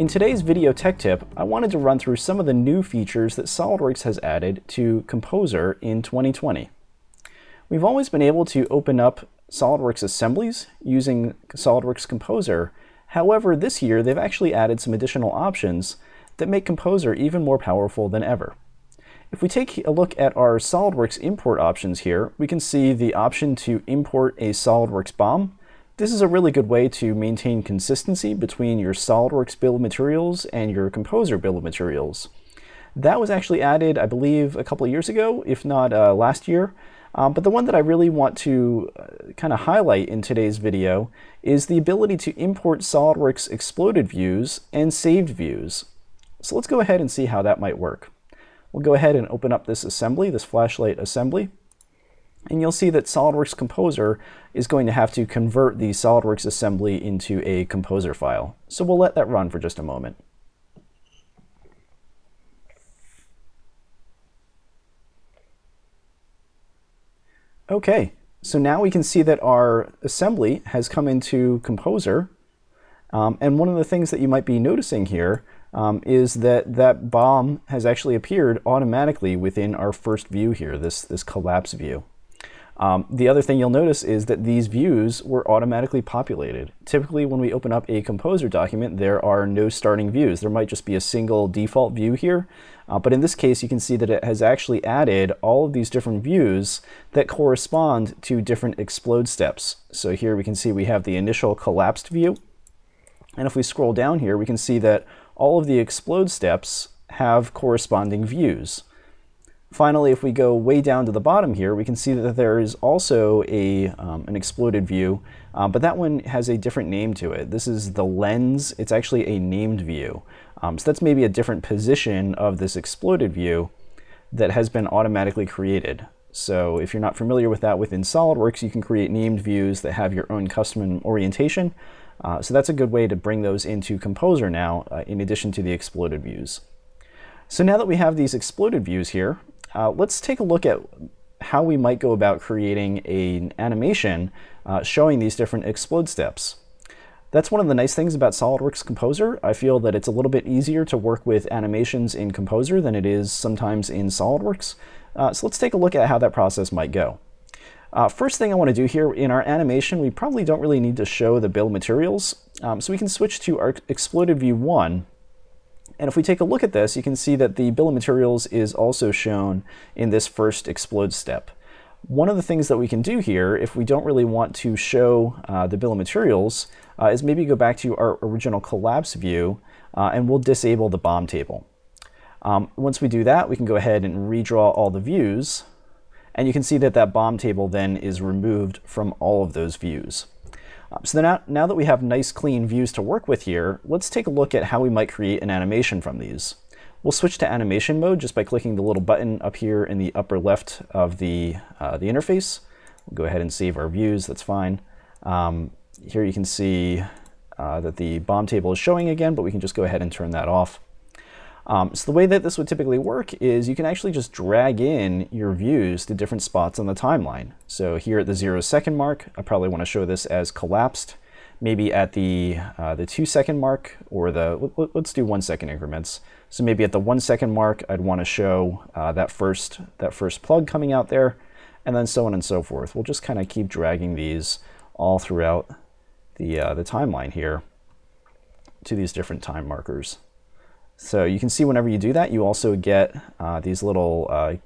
In today's video tech tip, I wanted to run through some of the new features that SOLIDWORKS has added to Composer in 2020. We've always been able to open up SOLIDWORKS assemblies using SOLIDWORKS Composer. However, this year they've actually added some additional options that make Composer even more powerful than ever. If we take a look at our SOLIDWORKS import options here, we can see the option to import a SOLIDWORKS BOM. This is a really good way to maintain consistency between your SOLIDWORKS bill of materials and your Composer bill of materials. That was actually added, I believe, a couple of years ago, if not uh, last year. Um, but the one that I really want to uh, kind of highlight in today's video is the ability to import SOLIDWORKS exploded views and saved views. So let's go ahead and see how that might work. We'll go ahead and open up this assembly, this flashlight assembly, and you'll see that SOLIDWORKS Composer is going to have to convert the SOLIDWORKS assembly into a Composer file. So we'll let that run for just a moment. Okay, so now we can see that our assembly has come into Composer. Um, and one of the things that you might be noticing here um, is that that BOM has actually appeared automatically within our first view here, this, this collapse view. Um, the other thing you'll notice is that these views were automatically populated. Typically when we open up a Composer document, there are no starting views. There might just be a single default view here, uh, but in this case you can see that it has actually added all of these different views that correspond to different explode steps. So here we can see we have the initial collapsed view, and if we scroll down here we can see that all of the explode steps have corresponding views. Finally, if we go way down to the bottom here, we can see that there is also a, um, an exploded view, uh, but that one has a different name to it. This is the lens. It's actually a named view. Um, so that's maybe a different position of this exploded view that has been automatically created. So if you're not familiar with that within SOLIDWORKS, you can create named views that have your own custom orientation. Uh, so that's a good way to bring those into Composer now, uh, in addition to the exploded views. So now that we have these exploded views here, uh, let's take a look at how we might go about creating an animation uh, showing these different explode steps. That's one of the nice things about SOLIDWORKS Composer. I feel that it's a little bit easier to work with animations in Composer than it is sometimes in SOLIDWORKS. Uh, so let's take a look at how that process might go. Uh, first thing I want to do here, in our animation, we probably don't really need to show the bill materials. Um, so we can switch to our exploded view 1. And if we take a look at this, you can see that the bill of materials is also shown in this first explode step. One of the things that we can do here, if we don't really want to show uh, the bill of materials, uh, is maybe go back to our original collapse view, uh, and we'll disable the BOM table. Um, once we do that, we can go ahead and redraw all the views, and you can see that that BOM table then is removed from all of those views. Um, so now, now that we have nice clean views to work with here, let's take a look at how we might create an animation from these. We'll switch to animation mode just by clicking the little button up here in the upper left of the, uh, the interface. We'll go ahead and save our views, that's fine. Um, here you can see uh, that the BOM table is showing again, but we can just go ahead and turn that off. Um, so the way that this would typically work is you can actually just drag in your views to different spots on the timeline. So here at the zero second mark, I probably want to show this as collapsed. Maybe at the, uh, the two second mark or the, let, us do one second increments. So maybe at the one second mark, I'd want to show uh, that, first, that first plug coming out there and then so on and so forth. We'll just kind of keep dragging these all throughout the, uh, the timeline here to these different time markers. So you can see whenever you do that, you also get uh, these little uh,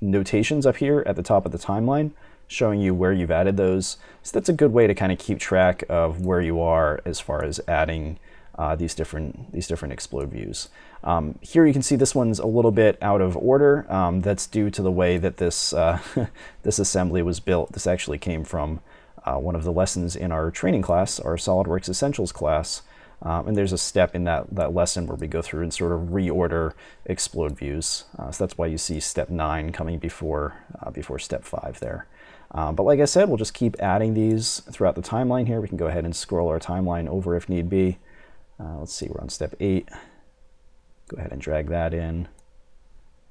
notations up here at the top of the timeline showing you where you've added those. So that's a good way to kind of keep track of where you are as far as adding uh, these different these different explode views. Um, here you can see this one's a little bit out of order. Um, that's due to the way that this uh, this assembly was built. This actually came from uh, one of the lessons in our training class, our SolidWorks Essentials class, um, and there's a step in that, that lesson where we go through and sort of reorder explode views. Uh, so that's why you see step nine coming before, uh, before step five there. Um, but like I said, we'll just keep adding these throughout the timeline here. We can go ahead and scroll our timeline over if need be. Uh, let's see, we're on step eight. Go ahead and drag that in.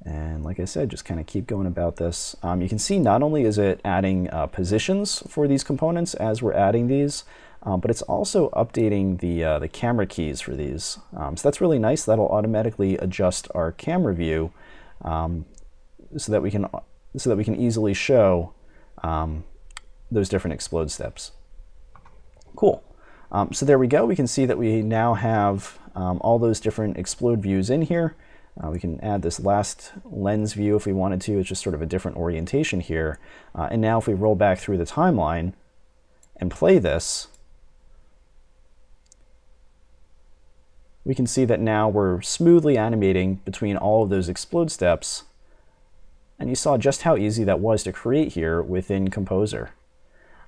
And like I said, just kind of keep going about this. Um, you can see not only is it adding uh, positions for these components as we're adding these, um, but it's also updating the, uh, the camera keys for these. Um, so that's really nice. That'll automatically adjust our camera view um, so that we can so that we can easily show um, those different explode steps. Cool. Um, so there we go. We can see that we now have um, all those different explode views in here. Uh, we can add this last lens view if we wanted to. It's just sort of a different orientation here. Uh, and now if we roll back through the timeline and play this, we can see that now we're smoothly animating between all of those explode steps. And you saw just how easy that was to create here within Composer.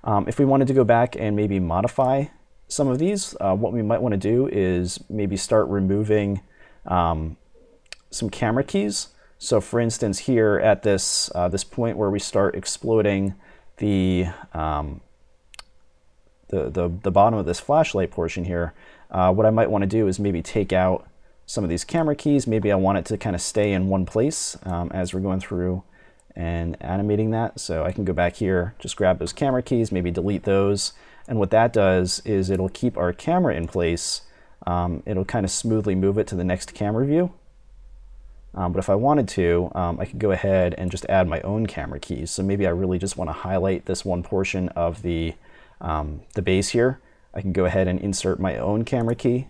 Um, if we wanted to go back and maybe modify some of these, uh, what we might want to do is maybe start removing um, some camera keys. So for instance, here at this, uh, this point where we start exploding the, um, the, the, the, bottom of this flashlight portion here, uh, what I might want to do is maybe take out some of these camera keys. Maybe I want it to kind of stay in one place um, as we're going through and animating that. So I can go back here, just grab those camera keys, maybe delete those. And what that does is it'll keep our camera in place. Um, it'll kind of smoothly move it to the next camera view. Um, but if I wanted to, um, I could go ahead and just add my own camera keys. So maybe I really just want to highlight this one portion of the, um, the base here. I can go ahead and insert my own camera key.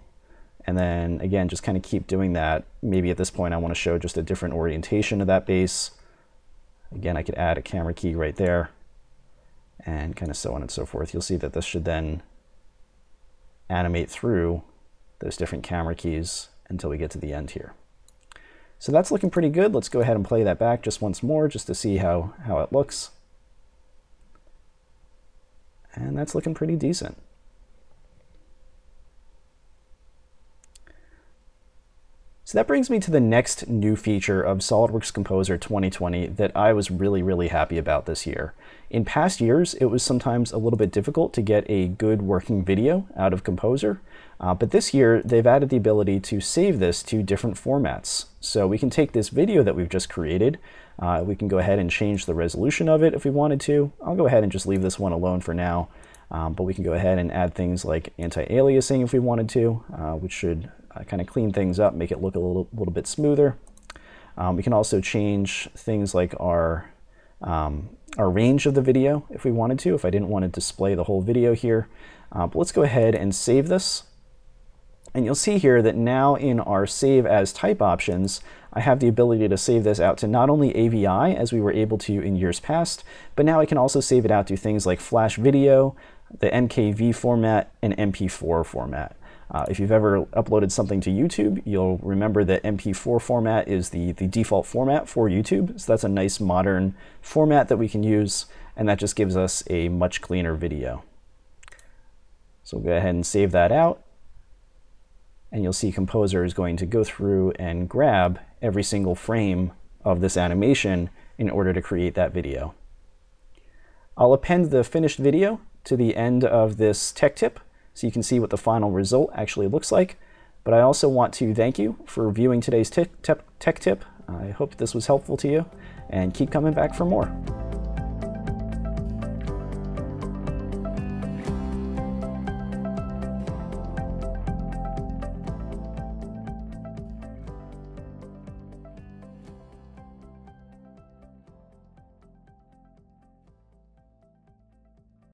And then again, just kind of keep doing that. Maybe at this point I want to show just a different orientation of that base. Again, I could add a camera key right there and kind of so on and so forth. You'll see that this should then animate through those different camera keys until we get to the end here. So that's looking pretty good. Let's go ahead and play that back just once more just to see how, how it looks. And that's looking pretty decent. That brings me to the next new feature of SOLIDWORKS Composer 2020 that I was really, really happy about this year. In past years, it was sometimes a little bit difficult to get a good working video out of Composer, uh, but this year they've added the ability to save this to different formats. So we can take this video that we've just created, uh, we can go ahead and change the resolution of it if we wanted to. I'll go ahead and just leave this one alone for now, um, but we can go ahead and add things like anti-aliasing if we wanted to, uh, which should uh, kind of clean things up, make it look a little, little bit smoother. Um, we can also change things like our, um, our range of the video if we wanted to, if I didn't want to display the whole video here. Uh, but let's go ahead and save this. And you'll see here that now in our save as type options, I have the ability to save this out to not only AVI as we were able to in years past, but now I can also save it out to things like Flash Video, the MKV format, and MP4 format. Uh, if you've ever uploaded something to YouTube, you'll remember that MP4 format is the, the default format for YouTube. So that's a nice modern format that we can use, and that just gives us a much cleaner video. So we'll go ahead and save that out. And you'll see Composer is going to go through and grab every single frame of this animation in order to create that video. I'll append the finished video to the end of this tech tip so you can see what the final result actually looks like. But I also want to thank you for viewing today's tech tip. I hope this was helpful to you, and keep coming back for more.